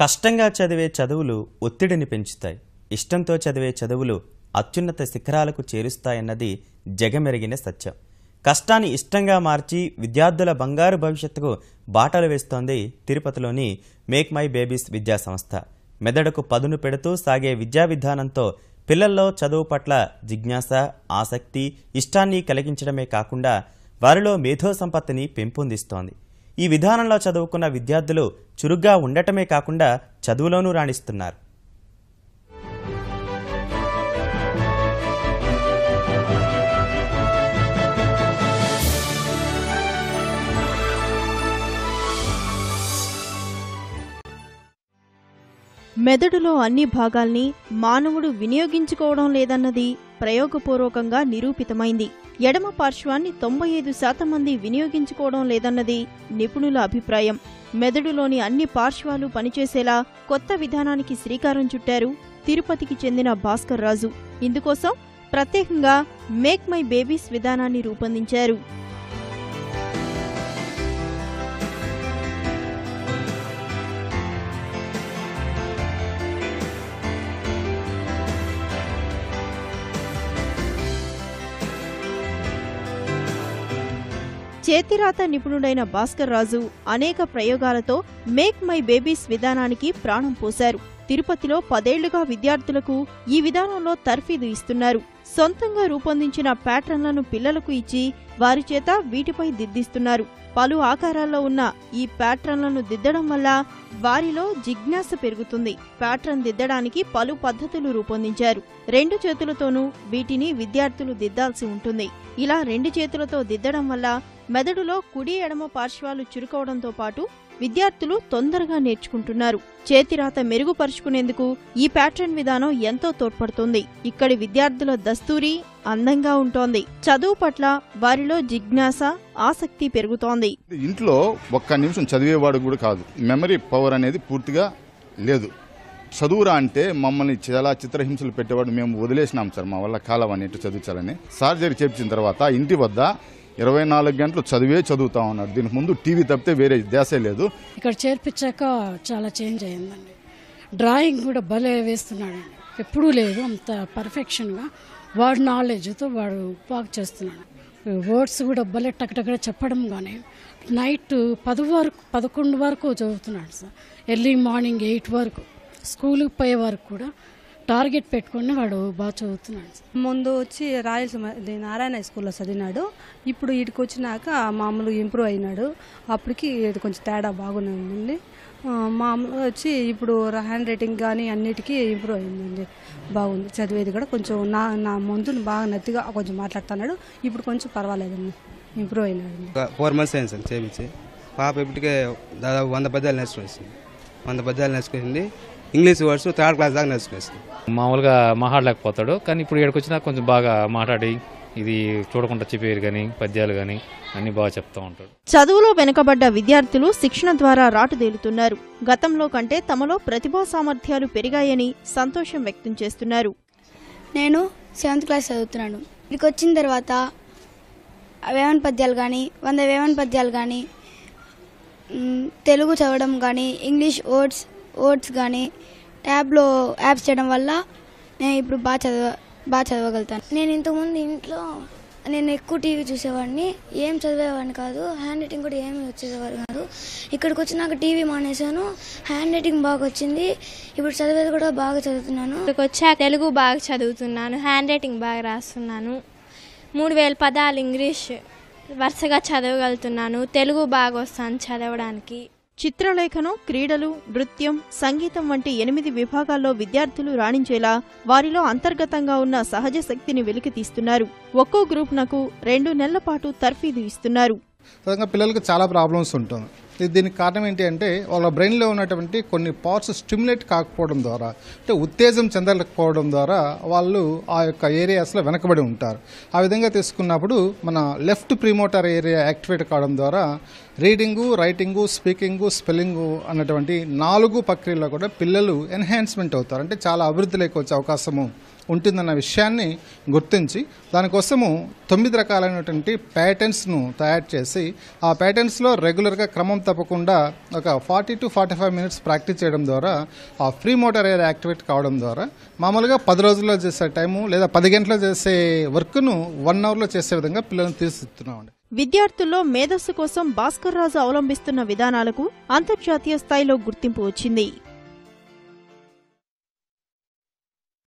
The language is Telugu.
కష్టంగా చదివే చదువులు ఒత్తిడిని పెంచుతాయి. ఇష్టంతో చదివే చదువులు అత్యున్నత శిఖరాలకు చేరుస్తాయన్నది జగమెరిగిన సత్యం. కష్టాన్ని ఇష్టంగా మార్చి విద్యార్థుల బంగారు భవిష్యత్తుకు బాటలు వేస్తోంది తిరుపతిలోని మేక్ మై బేబీస్ విద్యా సంస్థ మెదడుకు పదును పెడుతూ సాగే విద్యా విధానంతో పిల్లల్లో చదువు పట్ల జిజ్ఞాస ఆసక్తి ఇష్టాన్ని కలిగించడమే కాకుండా వారిలో మేధో సంపత్తిని పెంపొందిస్తోంది. ఈ విధానంలో చదువుకున్న విద్యార్థులు చురుగ్గా ఉండటమే కాకుండా చదువులోనూ రాణిస్తున్నారు. మెదడులో అన్ని భాగాల్ని మానవుడు వినియోగించుకోవడం లేదన్నది ప్రయోగపూర్వకంగా నిరూపితమైంది. ఎడమ పార్శ్వాన్ని తొంభై ఐదు శాతం మంది వినియోగించుకోవడం లేదన్నది నిపుణుల అభిప్రాయం. మెదడులోని అన్ని పార్శ్వాలు పనిచేసేలా కొత్త విధానానికి శ్రీకారం చుట్టారు తిరుపతికి చెందిన భాస్కర్ రాజు. ఇందుకోసం ప్రత్యేకంగా మేక్ మై బేబీస్ విధానాన్ని రూపొందించారు. చేతిరాత నిపుణుడైన భాస్కర్ రాజు అనేక ప్రయోగాలతో మేక్ మై బేబీస్ విధానానికి ప్రాణం పోశారు. తిరుపతిలో పదేళ్ళుగా విద్యార్థులకు ఈ విధానంలో తర్ఫీదు ఇస్తున్నారు. సొంతంగా రూపొందించిన ప్యాటర్న్లను పిల్లలకు ఇచ్చి వారి చేత వీటిపై దిద్దిస్తున్నారు. పలు ఆకారాల్లో ఉన్న ఈ ప్యాటర్న్లను దిద్దడం వల్ల వారిలో జిజ్ఞాస పెరుగుతుంది. ప్యాటర్న్ దిద్దడానికి పలు పద్ధతులు రూపొందించారు. రెండు చేతులతోనూ వీటిని విద్యార్థులు దిద్దాల్సి ఉంటుంది. ఇలా రెండు చేతులతో దిద్దడం వల్ల మెదడులో కుడి ఎడమ పార్శ్వాలు చురుకోవడంతో పాటు విద్యార్థులు తొందరగా నేర్చుకుంటున్నారు. చేతిరాత మెరుగుపరుచుకునేందుకు ఈ ప్యాటర్న్ విధానం ఎంతో తోడ్పడుతుంది. ఇక్కడి విద్యార్థుల దస్తూరి అందంగా ఉంటోంది. చదువు పట్ల వారిలో జిజ్ఞాస ఆసక్తి పెరుగుతోంది. ఇంట్లో ఒక్క నిమిషం చదివేవాడు కూడా కాదు. మెమరీ పవర్ అనేది పూర్తిగా లేదు. చదువురా అంటే మమ్మల్ని చాలా చిత్రహింసలు పెట్టేవాడు మేము వదిలేసినాం సార్. మా వల్ల కాలం అని ఇటు చదివించాలని సర్జరీ చేపించిన తర్వాత ఇంటి వద్ద ఇరవై నాలుగు గంటలు చదివే చదువుతా ఉన్నాడు. దీనికి ముందు టీవీ తప్పితే వేరే దేశే లేదు. ఇక్కడ చేర్పించాక చాలా చేంజ్ అయిందండి. డ్రాయింగ్ కూడా భలే వేస్తున్నాడండి ఎప్పుడూ లేదు అంత పర్ఫెక్షన్గా. వాడు నాలెడ్జ్తో వాడు వాక్ చేస్తున్నాడు. వర్డ్స్ కూడా భలే టకటక చెప్పడం కానీ నైట్ పది వరకు పదకొండు వరకు చదువుతున్నాడు సార్. ఎర్లీ మార్నింగ్ ఎయిట్ వరకు స్కూల్కి పోయే వరకు కూడా టార్గెట్ పెట్టుకొని వాడు బాగా చదువుతున్నాడు. ముందు వచ్చి రాయలసీమ ఇది నారాయణ హై స్కూల్లో చదివినాడు. ఇప్పుడు వీటికి వచ్చినాక మామూలు ఇంప్రూవ్ అయినాడు. అప్పటికి ఇది కొంచెం తేడా బాగానే ఉందండి మామూలు వచ్చి ఇప్పుడు హ్యాండ్ రైటింగ్ కానీ అన్నిటికీ ఇంప్రూవ్ అయిందండి. బాగుంది. చదివేది కూడా కొంచెం నా నా ముందు బాగా నత్తిగా కొంచెం మాట్లాడుతున్నాడు. ఇప్పుడు కొంచెం పర్వాలేదండి. ఇంప్రూవ్ అయినాడండి. ఒక ఫోర్ మంత్స్ అయింది సార్ చేయించి పాప ఇప్పటికే దాదాపు వంద పద్యాలు నేర్చుకునేసింది వంద పద్యాలు నేర్చుకుంది. ఇంగ్లీష్ వర్డ్స్ థర్డ్ క్లాస్ దాకా నేర్చుకునేసింది మామూలుగా మాట్లాడలేకపోతాడు కానీ ఇప్పుడు ఇక్కడికి వచ్చినా కొంచెం బాగా మాట్లాడి ఇది చూడకుండా చెప్పేది కానీ పద్యాలు కానీ అన్ని బాగా చెప్తా ఉంటాడు. చదువులో వెనుకబడ్డ విద్యార్థులు శిక్షణ ద్వారా రాటుదేలుతున్నారు గతంలో కంటే తమలో ప్రతిభా సామర్థ్యాలు పెరిగాయని సంతోషం వ్యక్తం చేస్తున్నారు. నేను సెవెంత్ క్లాస్ చదువుతున్నాను. ఇక్కడికి వచ్చిన తర్వాత వేమన పద్యాలు కానీ వంద వేమన పద్యాలు కానీ తెలుగు చదవడం కానీ ఇంగ్లీష్ వర్డ్స్ వర్డ్స్ కానీ ట్యాబ్లో యాప్స్ చేయడం వల్ల నేను ఇప్పుడు బాగా చదవ బాగా చదవగలుగుతాను. నేను ఇంతకుముందు ఇంట్లో నేను ఎక్కువ టీవీ చూసేవాడిని. ఏం చదివేవాడిని కాదు. హ్యాండ్ రైటింగ్ కూడా ఏమి వచ్చేవారు కాదు. ఇక్కడికి వచ్చినాక టీవీ మానేశాను. హ్యాండ్ రైటింగ్ బాగా వచ్చింది. ఇప్పుడు చదివేది కూడా బాగా చదువుతున్నాను. ఇక్కడికి వచ్చాక తెలుగు బాగా చదువుతున్నాను. హ్యాండ్ రైటింగ్ బాగా రాస్తున్నాను. మూడు వేల పదాలు ఇంగ్లీష్ వరుసగా చదవగలుగుతున్నాను. తెలుగు బాగా వస్తాను చదవడానికి. చిత్రలేఖనం క్రీడలు నృత్యం సంగీతం వంటి ఎనిమిది విభాగాల్లో విద్యార్థులు రాణించేలా వారిలో అంతర్గతంగా ఉన్న సహజ శక్తిని వెలికితీస్తున్నారు ఒక్కో గ్రూప్ నాకు రెండు నెలల పాటు తర్ఫీదు ఇస్తున్నారు. పిల్లలకు చాలా ప్రాబ్లమ్స్ ఉంటుంది దీనికి కారణం ఏంటి అంటే వాళ్ళ బ్రెయిన్లో ఉన్నటువంటి కొన్ని పార్ట్స్ స్టిమ్యులేట్ కాకపోవడం ద్వారా అంటే ఉత్తేజం చెందలేకపోవడం ద్వారా వాళ్ళు ఆ యొక్క ఏరియాస్లో వెనకబడి ఉంటారు. ఆ విధంగా తీసుకున్నప్పుడు మన లెఫ్ట్ ప్రిమోటర్ ఏరియా యాక్టివేట్ కావడం ద్వారా రీడింగు రైటింగు స్పీకింగు స్పెల్లింగు అన్నటువంటి నాలుగు ప్రక్రియల్లో కూడా పిల్లలు ఎన్హాన్స్మెంట్ అవుతారు. అంటే చాలా అభివృద్ధిలోకి వచ్చే అవకాశము. ఉంటుందన్న విషయాన్ని గుర్తించి దానికోసము తొమ్మిది రకాలైనటువంటి ప్యాటర్న్స్ను తయారు చేసి ఆ ప్యాటర్న్స్లో రెగ్యులర్గా క్రమం తప్పకుండా ఒక forty to forty five minutes practice చేయడం ద్వారా ఆ ఫ్రీ మోటార్ ఏరియా యాక్టివేట్ కావడం ద్వారా మామూలుగా పది రోజుల్లో చేసే టైము లేదా పది గంటల్లో చేసే వర్క్ను వన్ అవర్లో చేసే విధంగా పిల్లల్ని తీర్చిస్తున్నామండి విద్యార్థుల్లో మేధస్సు కోసం భాస్కర్ రాజు అవలంబిస్తున్న విధానాలకు అంతర్జాతీయ స్థాయిలో గుర్తింపు వచ్చింది.